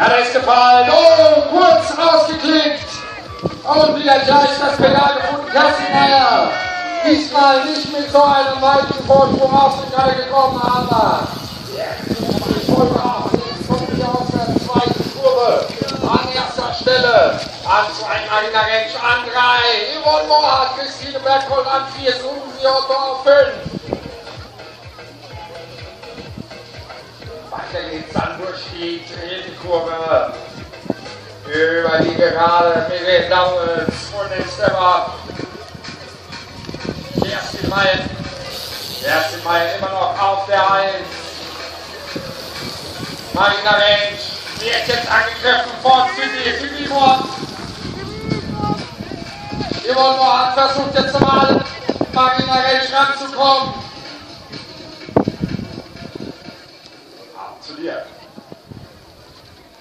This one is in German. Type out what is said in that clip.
Ja, der ist gefallen. Oh, kurz rausgeklickt. Und wieder gleich das Pedal gefunden. Kassenmeier. Diesmal nicht mit so einem weiten Vorsprung auf den Teil gekommen, aber ich wollte auch, jetzt kommt wieder aus der zweiten Kurve. An erster Stelle. An zwei Marina Rentsch, an drei. Yvonne Mohrhardt, Christine Berghold an vier, Susi Otto auf fünf. Weiter geht's dann durch die Kurve. Über die Gerade Miguel Dowles und den Stepper. Kerstin Mayen. Kerstin Mayen immer noch auf der 1. Marina Rentsch wird jetzt angegriffen von Sydney. Sydney Moore. Yvonne Moore hat versucht jetzt mal Marina Rentsch ranzukommen. yes.